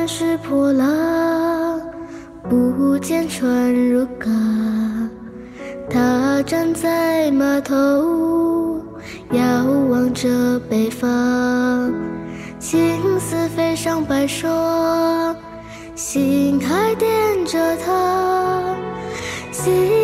满是破浪，不见船如港。他站在码头，遥望着北方，青丝飞上白霜，心还惦着他，心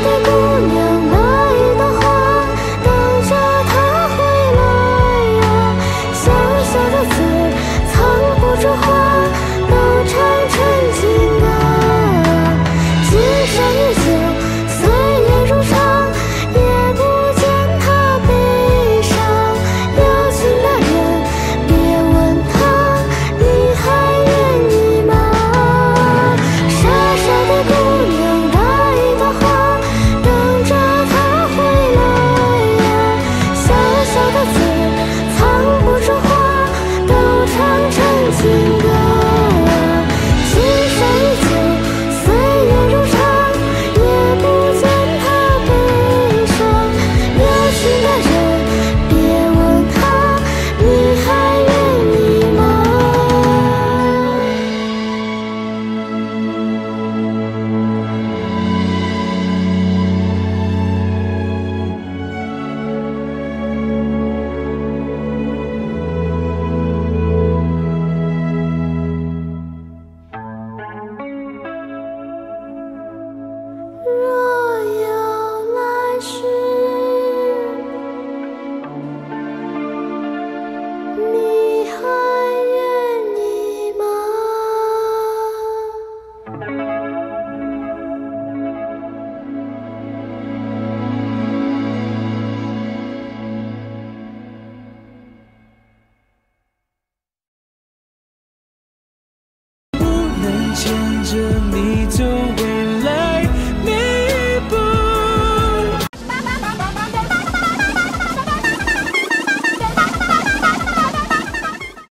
的歌牵着